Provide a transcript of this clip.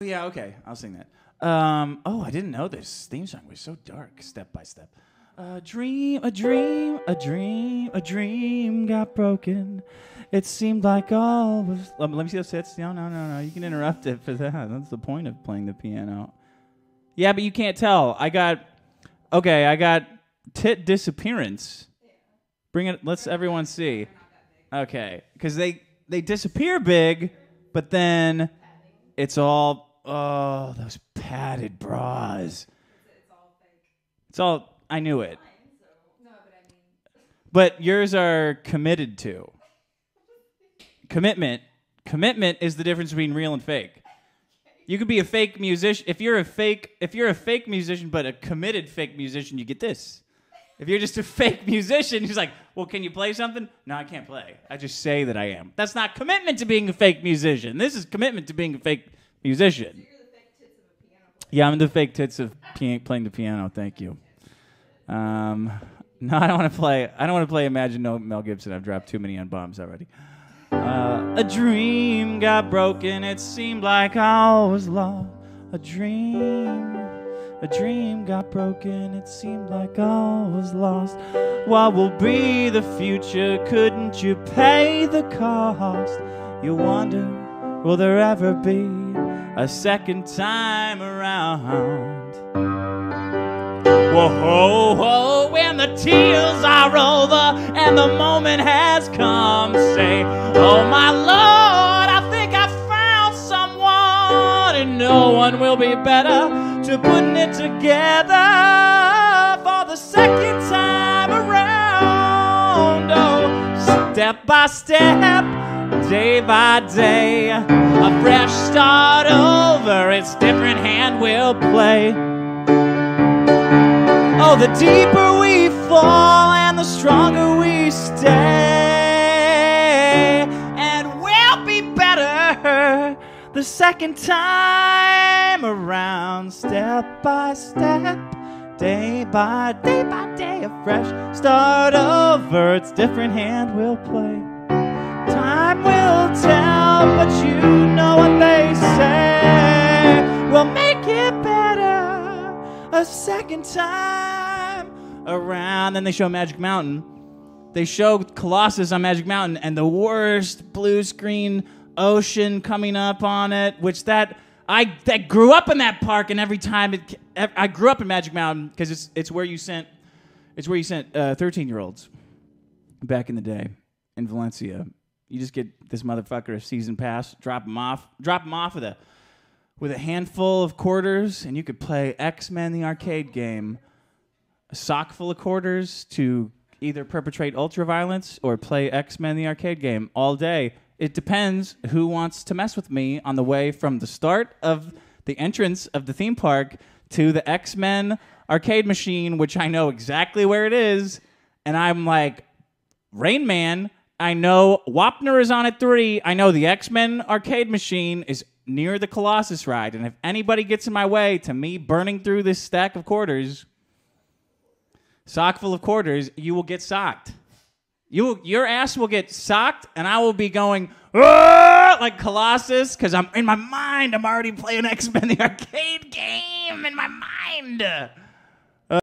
Yeah, okay, I'll sing that. Um, oh, I didn't know this theme song was so dark, step by step. A dream, a dream, a dream, a dream got broken. It seemed like all was. Let me see those hits. No, no, no, no. You can interrupt it for that. That's the point of playing the piano. Yeah, but you can't tell. I got. Okay, I got tit disappearance. Bring it. Let's everyone see. Okay, because they they disappear big, but then it's all oh those padded bras. It's all. I knew it. But yours are committed to. Commitment. Commitment is the difference between real and fake. You could be a fake musician. If you're a fake, if you're a fake musician but a committed fake musician, you get this. If you're just a fake musician, he's like, "Well, can you play something?" No, I can't play. I just say that I am. That's not commitment to being a fake musician. This is commitment to being a fake musician. Yeah, I'm the fake tits of playing the piano. Thank you. Um, no, I don't want to play. I don't want to play Imagine No Mel Gibson. I've dropped too many on bombs already. Uh, a dream got broken. It seemed like I was lost. A dream, a dream got broken. It seemed like I was lost. What will be the future? Couldn't you pay the cost? You wonder, will there ever be a second time around? Whoa, whoa, when the tears are over and the moment has come, say, Oh my Lord, I think I found someone, and no one will be better to putting it together for the second time around. Oh, step by step, day by day, a fresh start over, it's different hand will play. Oh, the deeper we fall and the stronger we stay. And we'll be better the second time around. Step by step, day by day by day, a fresh start over. It's different hand we'll play. But you know what they say. We'll make it better a second time around. Then they show Magic Mountain. They show Colossus on Magic Mountain and the worst blue screen ocean coming up on it, which that I that grew up in that park, and every time it, I grew up in Magic Mountain because it's it's where you sent it's where you sent uh, thirteen year olds back in the day in Valencia. You just get this motherfucker a season pass, drop him off, drop him off with a with a handful of quarters, and you could play X Men the arcade game. A sock full of quarters to either perpetrate ultraviolence or play X Men the arcade game all day. It depends who wants to mess with me on the way from the start of the entrance of the theme park to the X Men arcade machine, which I know exactly where it is. And I'm like, Rain Man, I know Wapner is on at three. I know the X Men arcade machine is near the Colossus ride. And if anybody gets in my way to me burning through this stack of quarters, sock full of quarters, you will get socked. You your ass will get socked, and I will be going "Ah!" like Colossus because I'm in my mind. I'm already playing X Men the arcade game in my mind.